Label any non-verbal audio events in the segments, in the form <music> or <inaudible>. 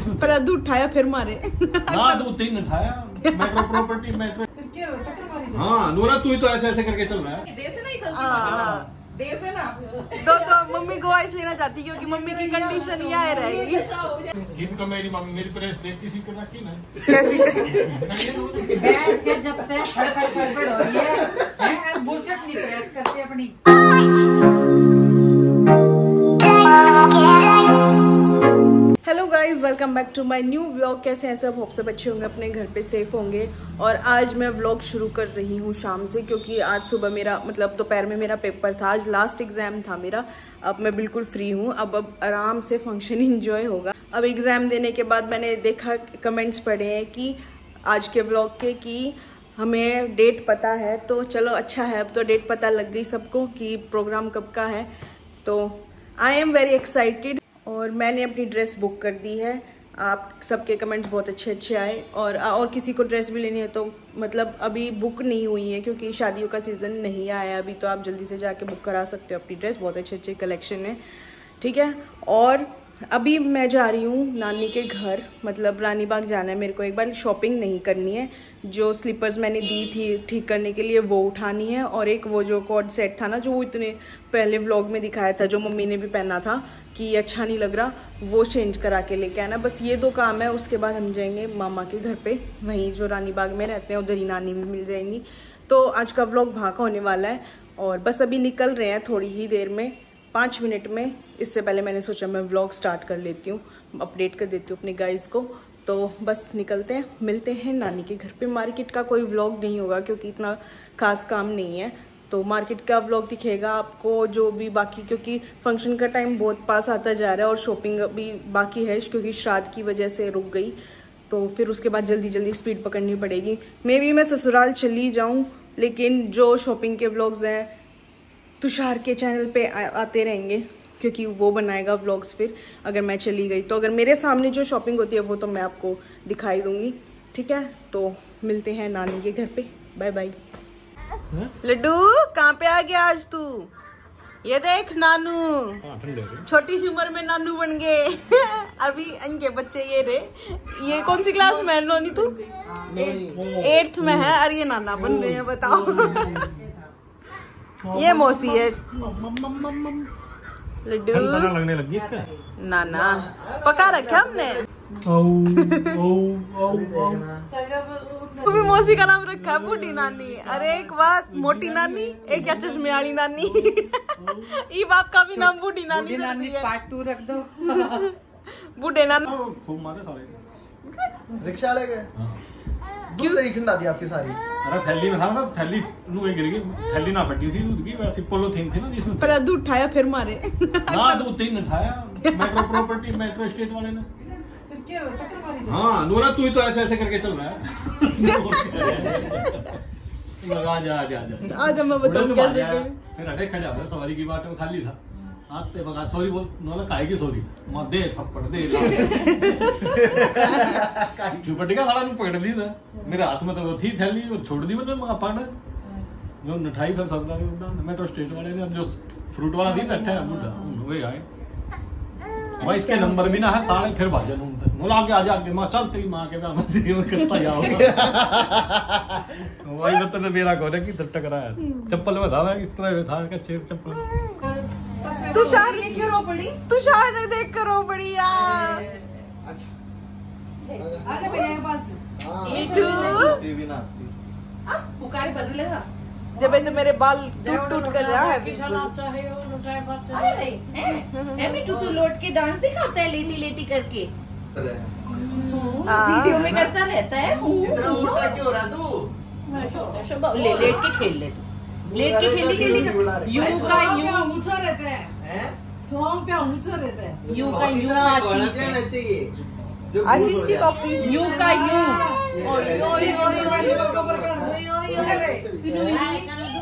पहले दूध उठाया फिर मारे। ना दो तीन उठाया। Metro property metro. फिर क्या हुआ? टक्कर मारी दे। हाँ नूरा तू ही तो ऐसे ऐसे करके चल रहा है। देर से नहीं खलती हाँ, हाँ। देर से ना। तो तो मम्मी को वाइस लेना चाहती क्योंकि मम्मी की कंडीशन ये आए रहेगी जिनको मेरी मम्मी मेरी प्रेस देखती थी कर रखी ना कैसी? बैठ के जब तक हो है हैं, बुरशट नहीं प्रेस करते अपनी। Welcome back to my new vlog कैसे हैं सब? होप सब अच्छे होंगे, अपने घर पे सेफ़ होंगे। और आज मैं व्लॉग शुरू कर रही हूँ शाम से, क्योंकि आज सुबह मेरा मतलब दोपहर में मेरा पेपर था। आज लास्ट एग्ज़ाम था मेरा। अब मैं बिल्कुल फ्री हूँ। अब अब आराम से फ़ंक्शन इंजॉय होगा। अब एग्ज़ाम देने के बाद मैंने देखा कमेंट्स पढ़े हैं कि आज के ब्लॉग के कि हमें डेट पता है। तो चलो अच्छा है, अब तो डेट पता लग गई सबको कि प्रोग्राम कब का है। तो आई एम वेरी एक्साइटेड और मैंने अपनी ड्रेस बुक कर दी है। आप सबके कमेंट्स बहुत अच्छे अच्छे आए और और किसी को ड्रेस भी लेनी है तो मतलब अभी बुक नहीं हुई है क्योंकि शादियों का सीज़न नहीं आया अभी तो आप जल्दी से जाके बुक करा सकते हो अपनी ड्रेस बहुत अच्छे अच्छे कलेक्शन है, ठीक है? और अभी मैं जा रही हूँ नानी के घर मतलब रानी बाग जाना है। मेरे को एक बार शॉपिंग नहीं करनी है। जो स्लीपर्स मैंने दी थी ठीक करने के लिए, वो उठानी है। और एक वो जो कॉर्ड सेट था ना, जो इतने पहले व्लॉग में दिखाया था, जो मम्मी ने भी पहना था, कि अच्छा नहीं लग रहा, वो चेंज करा के लेके आना। बस ये दो काम है, उसके बाद हम जाएँगे मामा के घर पे। वहीं जो रानी बाग में रहते हैं, उधर ही नानी भी मिल जाएँगी। तो आज का व्लॉग वहाँ होने वाला है। और बस अभी निकल रहे हैं थोड़ी ही देर में। पाँच मिनट में, इससे पहले मैंने सोचा मैं व्लॉग स्टार्ट कर लेती हूँ अपडेट कर देती हूँ अपने गाइज़ को। तो बस निकलते हैं, मिलते हैं। नानी के घर पे मार्केट का कोई व्लॉग नहीं होगा क्योंकि इतना खास काम नहीं है। तो मार्केट का व्लॉग दिखेगा आपको, जो भी बाकी, क्योंकि फ़ंक्शन का टाइम बहुत पास आता जा रहा है और शॉपिंग अभी बाकी है, क्योंकि श्राद्ध की वजह से रुक गई। तो फिर उसके बाद जल्दी जल्दी स्पीड पकड़नी पड़ेगी। मे भी मैं ससुराल चली जाऊँ, लेकिन जो शॉपिंग के ब्लॉग्स हैं तुषार के चैनल पे आ, आते रहेंगे क्योंकि वो बनाएगा व्लॉग्स फिर अगर मैं चली गई तो। अगर मेरे सामने जो शॉपिंग होती है वो तो मैं आपको दिखाई दूँगी ठीक है? तो मिलते हैं नानी के घर पे। बाय बाय लड्डू कहाँ पे आ गया आज तू? ये देख नानू। हाँ हो छोटी सी उम्र में नानू बन गए। <laughs> अभी इनके बच्चे ये रे। ये कौन सी क्लास में है नोनी तू? एट्थ में है और ये नाना बन गए हैं बताओ। ये मौसी है। लड्डू। लगने लगी इसका? नाना पका रखा हमने। ओ ओ ओ ओ तू भी मौसी का नाम रखा है बूढ़ी नानी। अरे एक बात मोटी नानी एक क्या चश्मे वाली नानी। <laughs> ई बाप का भी नाम बूढ़ी नानी है। पार्ट टू रख दो। <laughs> <laughs> बूढ़े नानी। खूब मारे सारे रिक्शा ले गए। दूध नहीं खिंडा दी आपकी सारी। अरे थैली में था ना थैली नू गिर गई। थैली ना फटी थी दूध की वैसे पोलोथीन थी ना जिसमें। पहले दूध उठाया फिर मारे। ना दो तीन उठाया मेट्रो प्रॉपर्टी मेट्रो स्टेट वाले ने। फिर क्या टक्कर मारी। हाँ नूरा तू ही तो ऐसे ऐसे करके चल रहा है। <laughs> लगा जा जा जा। आज मैं बताऊँ तो कैसे। फिर अटैक खा जाता सवारी की में खाली था। आते बगा सॉरी बोल नोला काहे की सॉरी दे थप्पड़ दे ने पकड़ ली ना। मेरे हाथ में तो थी थैली छोड़ दी मैंने मगा जो मिठाई फिर सरदारी बंदा मैं तो स्टेट वाले ने जो फ्रूट वाला थी बैठे हैं बुढ़ा वे आए। वहाँ इसके नंबर भी ना है साले फिर भाजन उनते मोला आगे माँ चल तेरी माँ के ब्याह में तेरी में करता जाओ <laughs> ने मेरा गोरे की चप्पल में था तरह था का चेर चप्पल। तुषार क्यों रो पड़ी। तुषार ने देख कर रो पड़ी यार। आजा भैया के पास। मिठू पुकार लगा जब तो मेरे बाल टूट टूट कर रहा है बिल्कुल। हैं? हैं? तू लौट के डांस दिखाता है लेटी लेटी करके? हाँ। वीडियो में करता रहता है। इतना मोटा क्यों रहा तू? ले लेट के खेल ले तू। लेट के खेली खेली यू का यू ऊँचा रहता है हैं पे ऊँचा रहता है यू का यू तो आशीष चाहिए आशीष की हो कॉपी यू का यू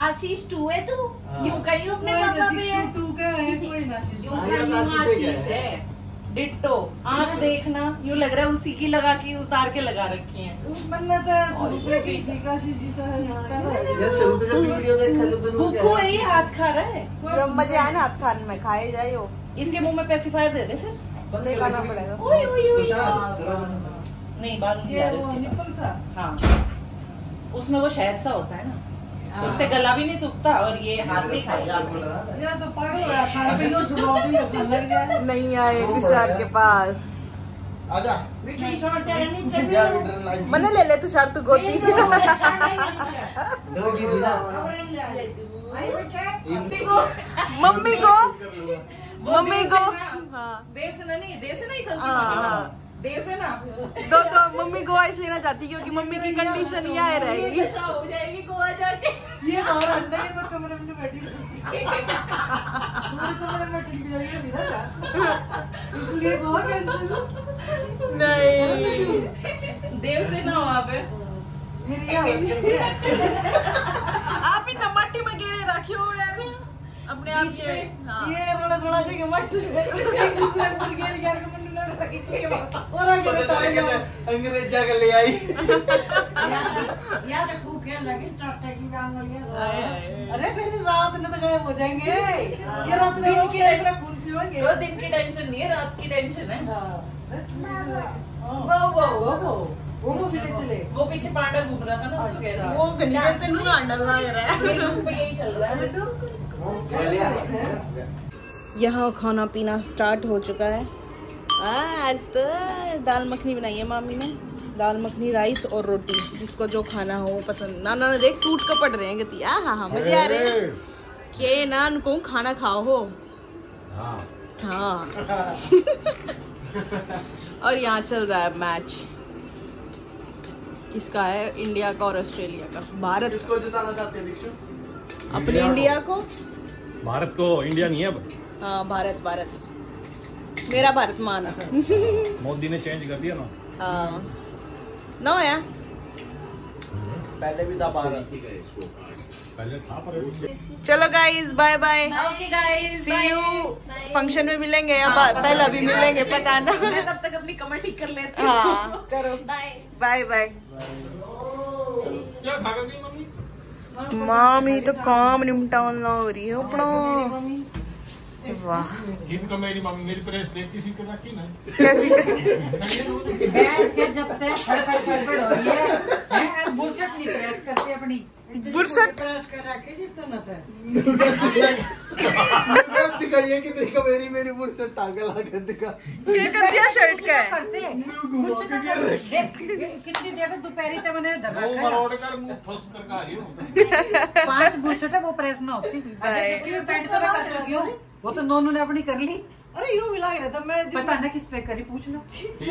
आशीष टू है तू हाँ। यू का यू अपने पापा पे है टू का है कोई ना यू हाँ, का तो यू आशीष आशीष है। है डिट्टो आँख देखना यूँ लग रहा है उसी की लगा के उतार के लगा रखी है। सा है यहाँ देखा तो क्या भूखू है हाथ खा रहा है? मज़े आए ना हाथ खाने में खाए जाए हो इसके मुँह में पेसिफायर दे दे फिर। पड़ेगा। नहीं बाल। सा। हाँ। उसमें वो शहद सा होता है ना। उससे गला भी नहीं सूखता और ये हाथ भी खाएगा तो हो। तो खाने लग जाए। नहीं आए तुषार के पास। मने ले ले तुषार तू गोती गिरी ना। मम्मी को। मम्मी को? <laughs> हाँ। देश ना नहीं देश नहीं था हाँ, हाँ। देश है ना दो तो मम्मी गोवा इसलिए ना चाहती क्योंकि मम्मी की कंडीशन ये आए रहेगी। हो जाएगी गोवा जाके। ये और अंडे के तो कमरे में बैठी <laughs> पूरे कमरे में गई मेरा इसलिए गोवा कैंसिल नहीं। देव से ना वहाँ पे। मेरी हालत आप इन मट्टी में गिरे उड़े अपने आप के हाँ। ये रोड़ा रोड़ा के मट एक दूसरे पर गिर गिर के कि ले आई अरे फिर रात में तो गायब हो जाएँगे ये रात में वो क्या खून पियोगे दो दिन की टेंशन नहीं है रात की टेंशन है वो वो वो वो वो चले चले वो पीछे पांडा घूम रहा था ना उसको वो घड़ी देर तेन अंडर लग रहा है है ये पे यही चल रहा है यहाँ खाना पीना स्टार्ट हो चुका है। आज तो दाल मखनी बनाई है मामी ने। दाल मखनी राइस और रोटी जिसको जो खाना हो वो पसंद। ना ना देख टूट के पड़ रहे हैं गति हाँ हाँ मज़े आ रहे हैं। के ना उनको खाना खाओ हो। हाँ। <laughs> और यहाँ चल रहा है मैच किसका है? इंडिया का और ऑस्ट्रेलिया का। भारत। किसको जिताना चाहते हैं अपने इंडिया को? भारत को इंडिया नहीं है अब। हाँ भारत भारत। मेरा भारत मान मोदी ने चेंज कर दिया ना? हाँ। नो या पहले भी था भारत। पहले था पर चलो guys bye bye okay guys see you function में मिलेंगे या बा- पहला भी मिलेंगे। पता ना। मैं तब तक अपनी कमर ठीक कर लेती हूँ। हाँ। करो। बाय बाय क्या खा गई मम्मी? मामी तो काम निपटान लग रही है अपना। वाह। जिनको मेरी मम्मी मेरी प्रेस देखती थी तो रखी ना कैसी? बैठ के जब तक फड़फड़ फड़फड़ हो रही है हैं, नहीं प्रेस करते अपनी बुरसट करा ना दिखाइए कि देखो मेरी मेरी दिखा। क्या कर दिया शर्ट का? करते। कुछ ना कितनी देर दोपहरी तक मैंने धर वो मरोड़ कर मुँह ठोस कर का रही हूँ? पाँच बुरशट है वो प्रेस ना होती। Bye. पैंट तो मैं कर चुकी हूँ। वो तो नोनू ने अपनी कर ली। अरे यूँ मिला रहा था मैं जब पता ना किस पे करी पूछ लो।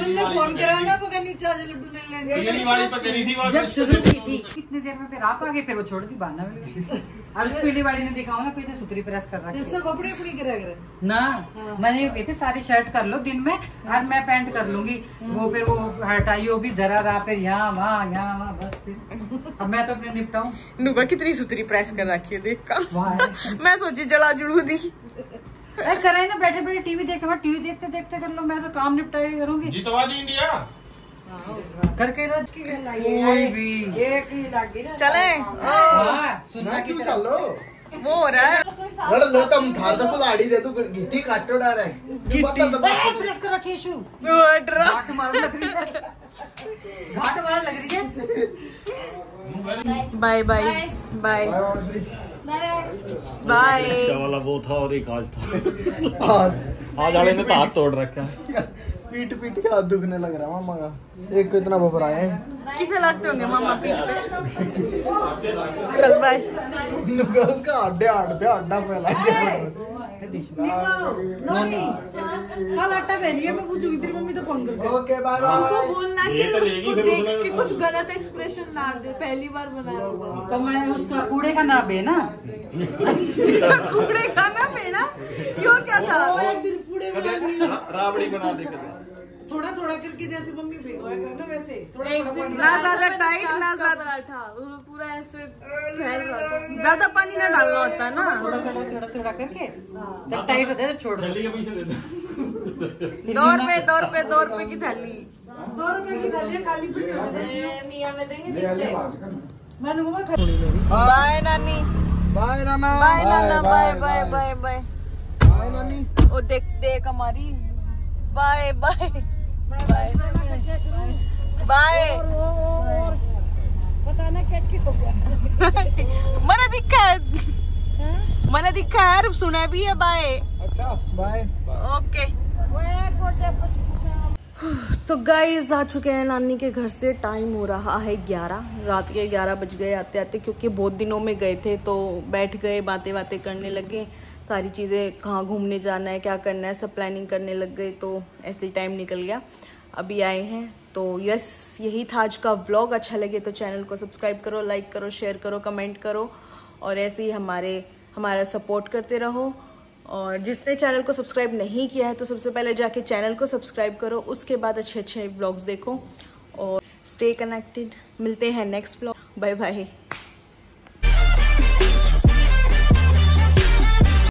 उनने फ़ोन करा ना पका नीचे आज लड्डू ले लेंगे। पीली वाली तो करी थी जब शुरू की थी कितनी देर में फिर आप आ गए फिर वो छोड़ दी बांधना में अब उस पीली वाली ने देखा हो ना कोई तो सुतरी प्रेस कर रखी है। सब अपनी अपनी करा करे ना मैंने ये कहती सारी शर्ट कर लो दिन में और मैं पैंट कर लूँगी। वो फिर वो हटाई होगी धरा रहा फिर यहाँ वहाँ यहाँ वहाँ बस फिर। अब मैं तो अपने निपटाऊं। नुका कितनी सुतरी प्रेस कर रखी है देख। का मैं सोची जड़ा जुड़ू दी। अरे कराई ना बैठे बैठे टीवी देखे मैं टीवी देखते देखते कर लो मैं तो काम निपटाई करूँगी। जीतवा दी इंडिया? करके रोज की कोई भी। एक ही लागी ना। चले। हाँ। सुनना क्यों। चलो वो हो रहा है। बड़ा लो तुम था तो गाड़ी दे तू गिट्टी काटो डा रहा है। गिट्टी। ए, प्रेस कर रखी है शू वो ड्रा घाट मार लग रही है। घाट मार लग रही है। Bye bye bye. बाय। वाला वो था और एक आज था। हाथ आज वाले ने तो हाथ तोड़ रखा पीट पीट के हाथ दुखने लग रहा है मामा का। एक को इतना घबराए हैं। किसे लगते होंगे मामा पीटते चल बाय उसका फैला के नोनी कल आटा पहनी है मैं पूछूँगी तेरी मम्मी तो फ़ोन करके ओके बाय उनको बाय बोलना ये कि तो लेगी उसको फिर देख उसने के तो- कुछ गलत एक्सप्रेशन ना दे पहली बार बना रहा हूँ। तो मैं उसका कूड़े का है ना? <laughs> कूड़े खाना पेना क्यों क्या था? राबड़ी बना दे थोड़ा थोड़ा करके जैसे मम्मी भिगोया करे ना वैसे थोड़ा एक थोड़ा ना ज़्यादा टाइट ना ज़्यादा पराठा पूरा ऐसे फैल रहा था। ज़्यादा पानी ना डालना होता ना। थोड़ा थोड़ा थोड़ा थोड़ा करके। जब टाइट होता है तो छोड़ दो। जल्दी के पीछे दे दो। दो रुपए दो रुपए दो रुपए की थैली। दो रुपए की थाली है, खाली पीटी हो। गई निया में देंगे नीचे बाय नानी। बाय नाना। बाय नाना bye bye. Bye bye. Bye नानी। ओ देख देख हमारी। Bye bye. बाय। बाय मना दिखा है मना दिखा है सुना भी है बाय। अच्छा बाय। ओके। तो गाइस आ चुके हैं नानी के घर से। टाइम हो रहा है 11 रात के 11 बज गए आते आते क्योंकि बहुत दिनों में गए थे तो बैठ गए बातें बातें करने लगे। सारी चीज़ें कहाँ घूमने जाना है, क्या करना है, सब प्लानिंग करने लग गए तो ऐसे टाइम निकल गया। अभी आए हैं तो यस यही था आज का व्लॉग अच्छा लगे तो चैनल को सब्सक्राइब करो लाइक करो शेयर करो कमेंट करो, और ऐसे ही हमारे, हमारा सपोर्ट करते रहो। और जिसने चैनल को सब्सक्राइब नहीं किया है तो सबसे पहले जाके चैनल को सब्सक्राइब करो, उसके बाद अच्छे अच्छे व्लॉग्स देखो। और स्टे कनेक्टेड मिलते हैं नेक्स्ट व्लॉग बाय बाय